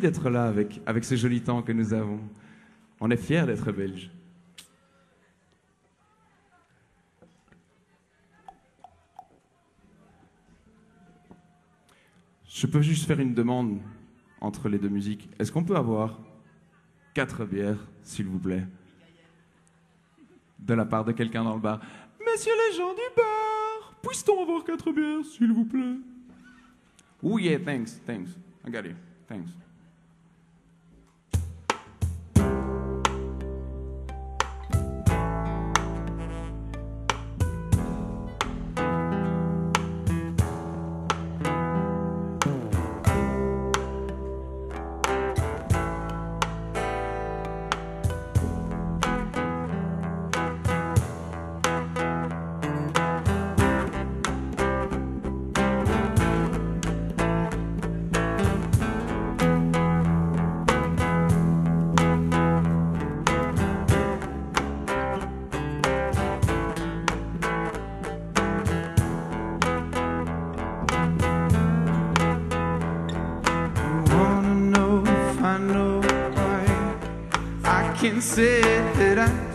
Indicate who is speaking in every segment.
Speaker 1: D'être là avec, avec ce joli temps que nous avons. On est fiers d'être belges. Je peux juste faire une demande entre les deux musiques. Est-ce qu'on peut avoir quatre bières, s'il vous plaît? De la part de quelqu'un dans le bar. Messieurs les gens du bar, puisse-t-on avoir quatre bières, s'il vous plaît? Oh yeah, thanks, thanks. I got you. Thanks.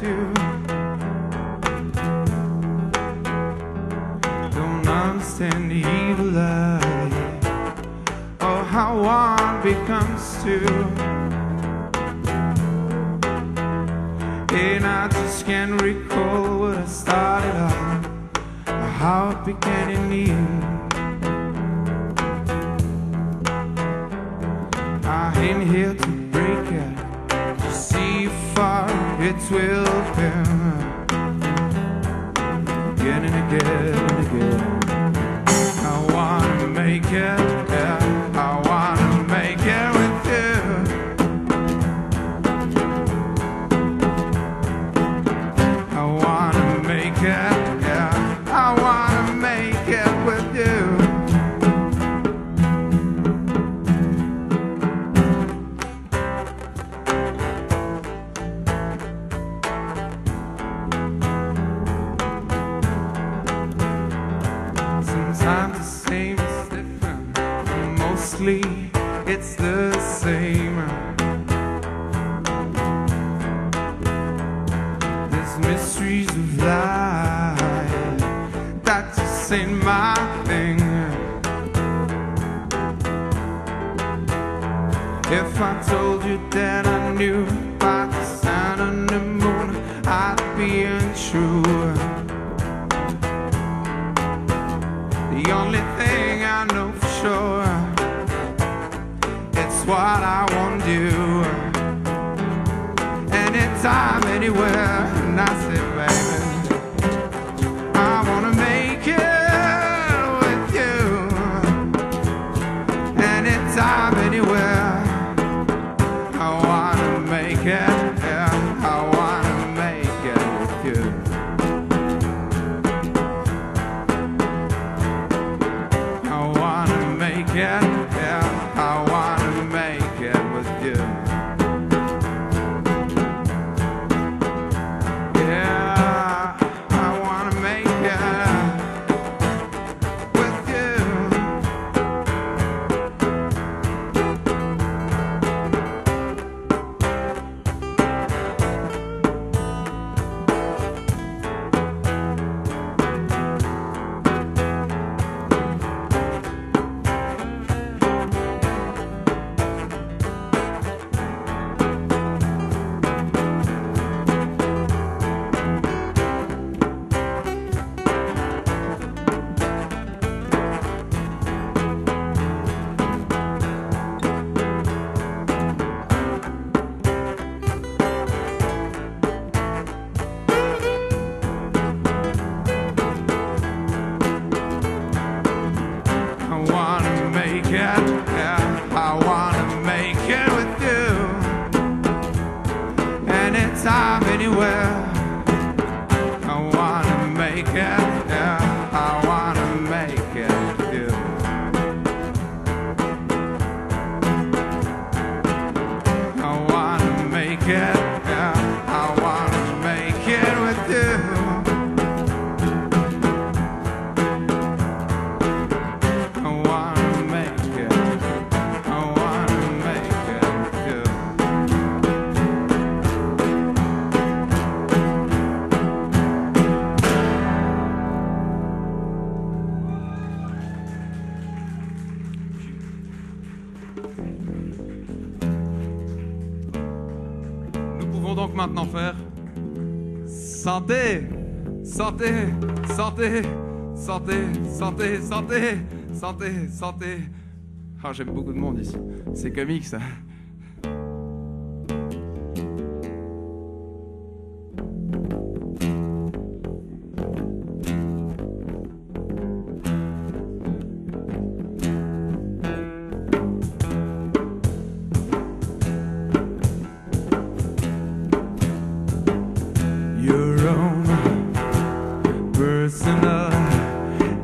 Speaker 2: Do. Don't understand the evil eye or how one becomes two. It will go. Again and again and again. Of life that just ain't my thing. If I told you that I knew by the sign on the moon, I'd be untrue. The only thing I know for sure It's what I want to do Anytime, anywhere And I say, wanna maintenant faire santé, santé, santé, santé, santé, santé, santé, santé. Ah, j'aime beaucoup de monde ici. C'est comique ça.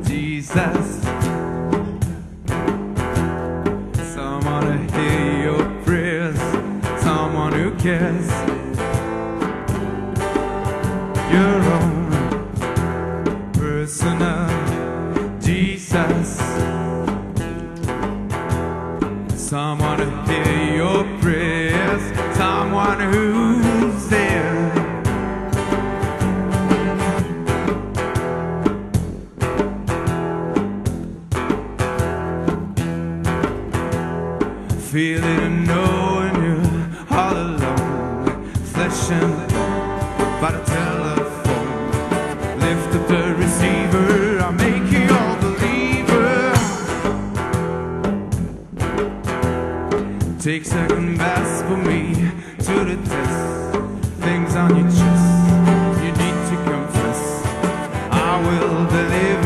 Speaker 2: Jesus. Someone to hear your prayers, someone who cares. Your own Take second best for me to the test. Things on your chest, you need to confess. I will deliver,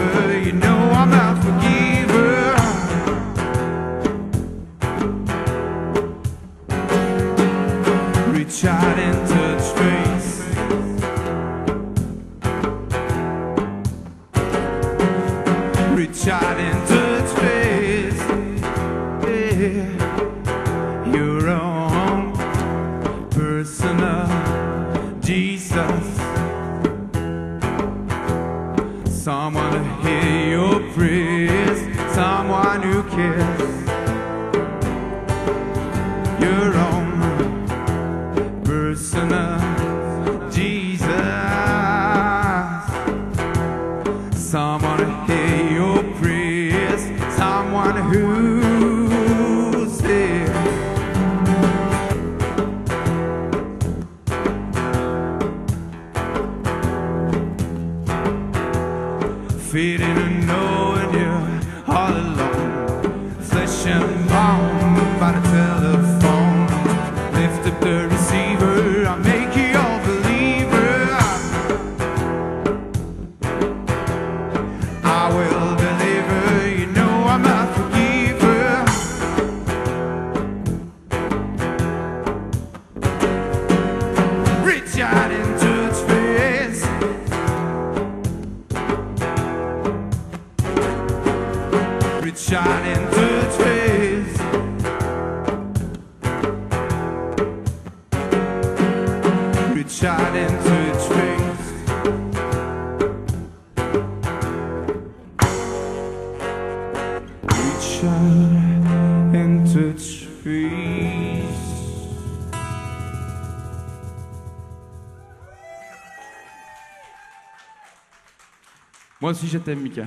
Speaker 2: aussi je t'aime, Mika.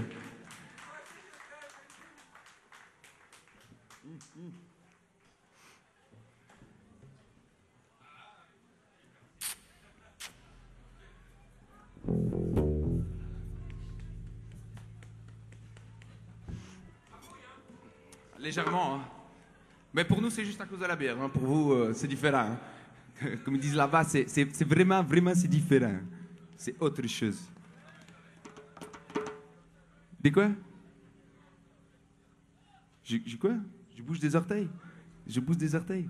Speaker 2: Légèrement, hein. Mais pour nous, c'est juste à cause de la bière. hein. Pour vous, euh, c'est différent. hein. Comme ils disent là-bas, c'est- vraiment, vraiment, c'est différent. C'est autre chose. Des quoi? J'ai quoi? Je bouge des orteils Je bouge des orteils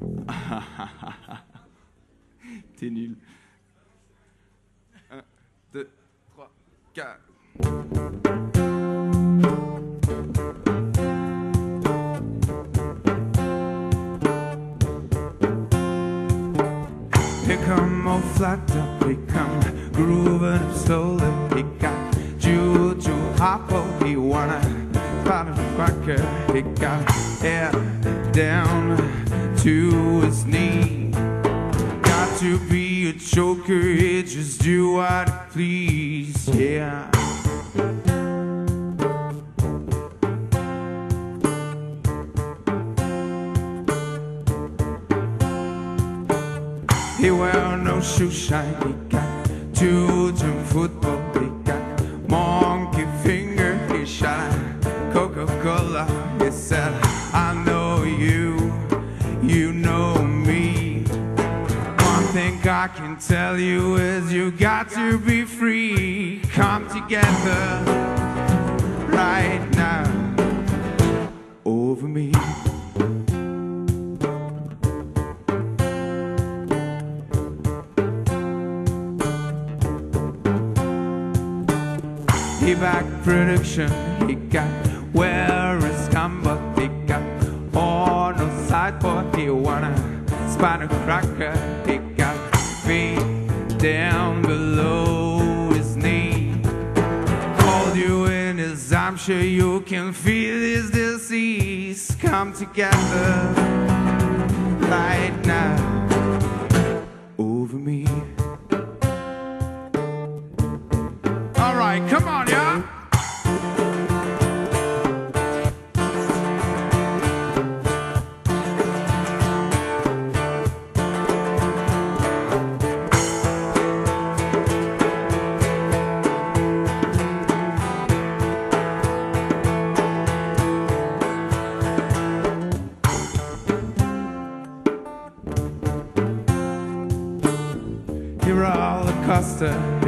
Speaker 2: T'es nul. 1, 2, 3, 4. Pick 'em all flat up, pick 'em grooving slowly, pick up. Hoppo, he wanna bottom cracker. He got hair down to his knee. Got to be a joker, he just do what he please. Yeah. He wear no shoe shine, he got football, he I can tell you is you got to be free. Come together right now over me. He back production, he got where is combo, he got on the sideboard, he wanna spinal cracker, he down below his knee. Hold you in his arms, sure you can feel his disease. Come together right now over me. All right, come on, y'all.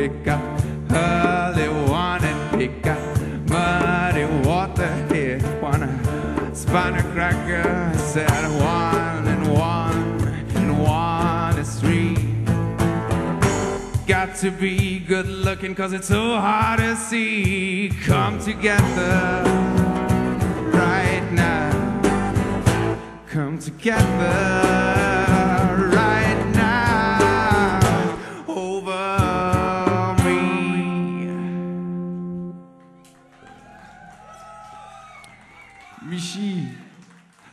Speaker 2: Costa, up early warning, he got muddy water, he wanna cracker, said one and one and one is three. Got to be good looking cause it's so hard to see. Come together right now. Come together
Speaker 1: Michi,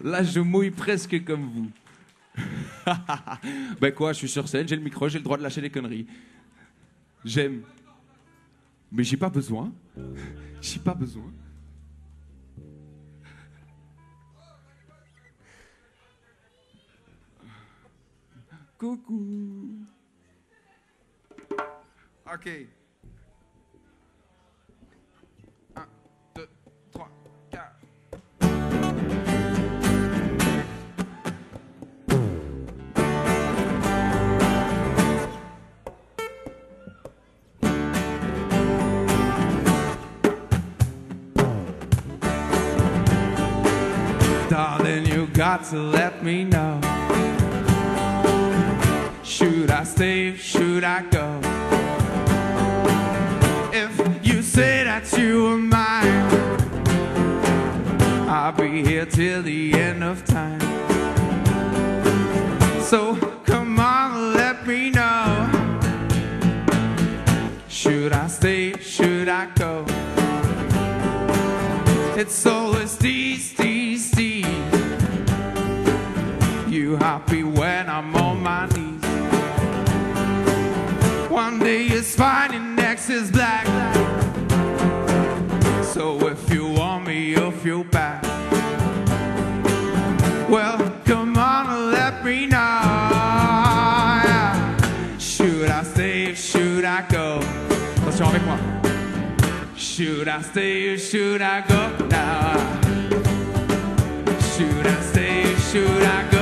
Speaker 1: là je mouille presque comme vous. ben quoi, je suis sur scène, j'ai le micro, j'ai le droit de lâcher des conneries. J'aime. Mais j'ai pas besoin. J'ai pas besoin. Coucou.
Speaker 2: Ok. Got to let me know. Should I stay? Should I go? If you say that you are mine, I'll be here till the end of time. So come on, let me know. Should I stay? Should I go? It's always and next is black. So if you want me, you'll feel bad. Well, come on, let me know. Should I stay? Should I go? Attention avec moi. Should I stay or should I go now? Should I stay or should I go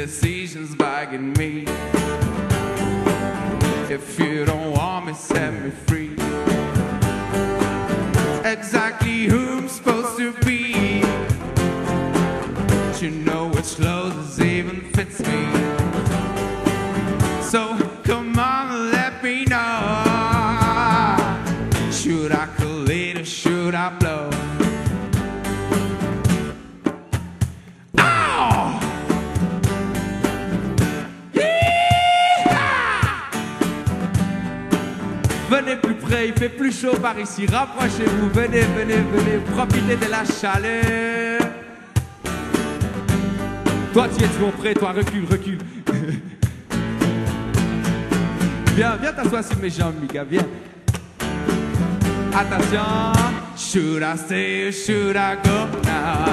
Speaker 2: This
Speaker 1: Près, il fait plus chaud par ici. Rapprochez-vous, venez, venez, venez, profitez de la chaleur. Toi, tu es toujours prêt, toi, recule, recule. viens, viens t'asseoir sur mes jambes, Mika, viens. Attention, should I stay or should I go now?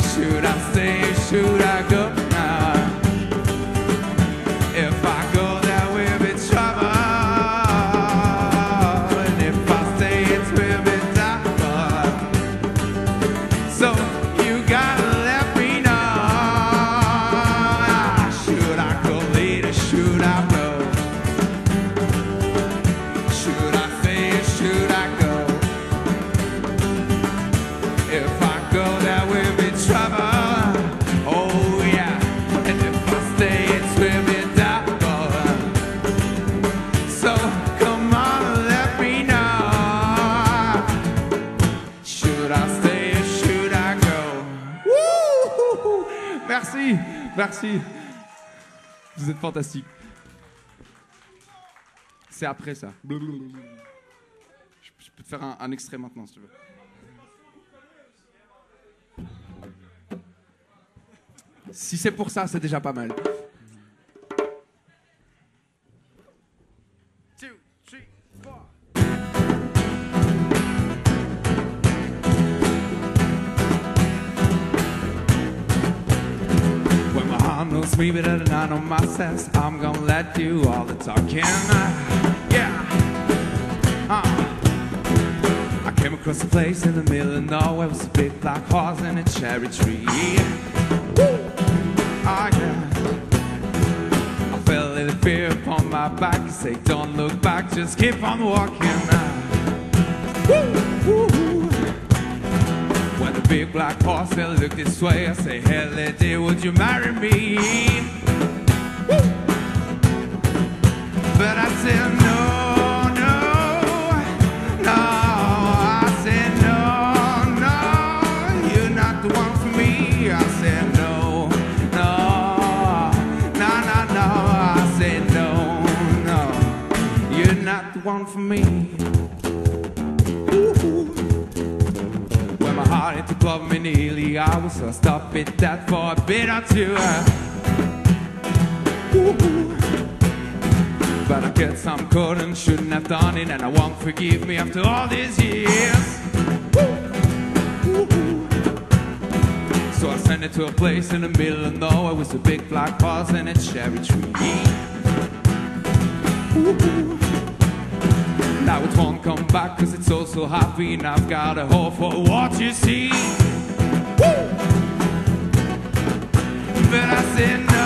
Speaker 1: Should I stay or should I go êtes fantastique. C'est après ça. Je, peux te faire un, un extrait maintenant si tu veux. Si c'est pour ça, c'est déjà pas mal. My me better than I know myself, I'm gonna let you all the talking. Yeah. Uh. I came across a place in the middle of nowhere with a big black horse and a cherry tree. Oh yeah. I felt a little fear upon my back. You say, don't look back, just keep on walking. Woo, woo. Big black horse said, look this way, I say, hey lady, would you marry me? But I said, no, no, no. I said, no, no, you're not the one for me. I said, no, no, no, no, no. I said, no, no, you're not the one for me. The club in nearly hours, so I stopped at that for a bit or two. Ooh. But I guess I'm caught and shouldn't have done it, and I won't forgive me after all these years. So I sent it to a place in the middle of nowhere with a big black horse and a cherry tree. Now it won't come back cause it's all so happy and I've got a hope for what you see. But I said no,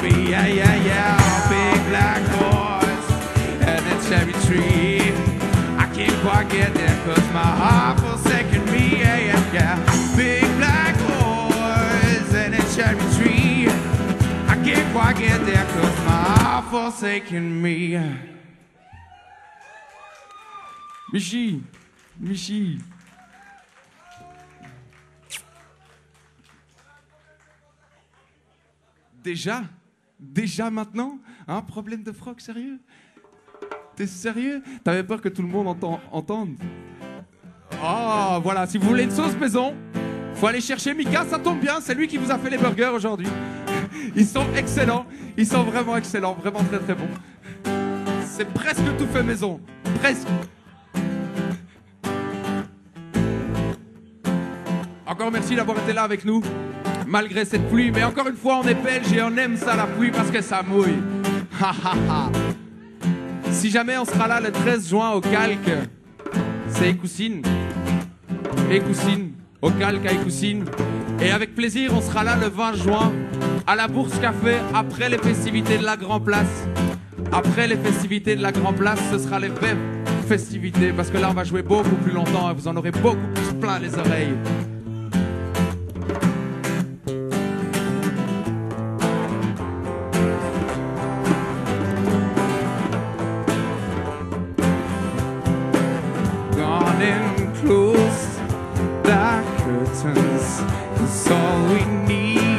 Speaker 1: Yeah, a cherry tree. I can't quite get there cause my heart me. Yeah, yeah, yeah. A cherry tree. I can't quite get there. Michi, Michi. Déjà? Déjà maintenant Un problème de froc, sérieux? T'es sérieux? T'avais peur que tout le monde entend, entende? Oh, voilà, si vous voulez une sauce maison, faut aller chercher Mika, ça tombe bien, c'est lui qui vous a fait les burgers aujourd'hui. Ils sont excellents. Ils sont vraiment excellents. Vraiment très très bons. C'est presque tout fait maison. Presque. Encore merci d'avoir été là avec nous, malgré cette pluie. Mais encore une fois, on est belge et on aime ça la pluie parce que ça mouille. Si jamais on sera là le 13 juin au Calque, c'est Écoussine. Écoussine, au Calque à Écoussine. Et avec plaisir, on sera là le 20 juin à la Bourse Café après les festivités de la Grand Place. Après les festivités de la Grand Place, ce sera les festivités parce que là, on va jouer beaucoup plus longtemps et vous en aurez beaucoup plus plein les oreilles. And closed the curtains. Cause all we need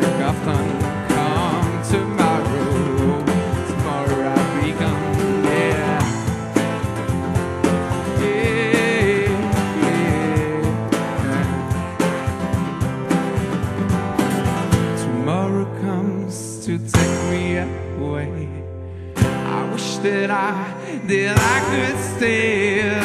Speaker 1: that I, become yeah. Tomorrow comes to take me away. I wish that I could stay.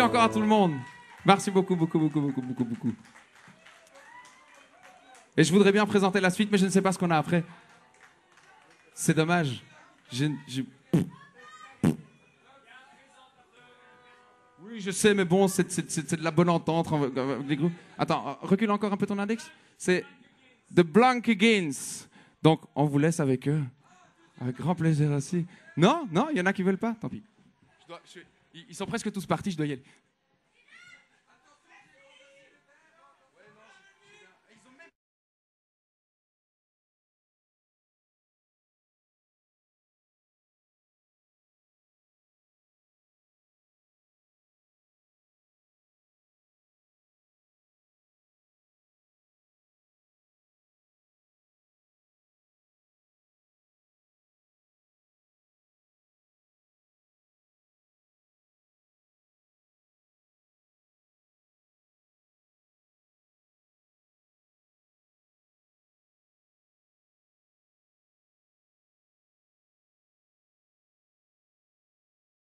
Speaker 1: Encore à tout le monde. Merci beaucoup, beaucoup, beaucoup, beaucoup, beaucoup, beaucoup. Et je voudrais bien présenter la suite, mais je ne sais pas ce qu'on a après. C'est dommage. Oui, je sais, mais bon, c'est de la bonne entente. avec les groupes. Attends, recule encore un peu ton index. C'est The Blank Against. Donc, on vous laisse avec eux. Avec grand plaisir aussi. Non, non, il y en a qui veulent pas. Tant pis. Je dois- ils sont presque tous partis, je dois y aller.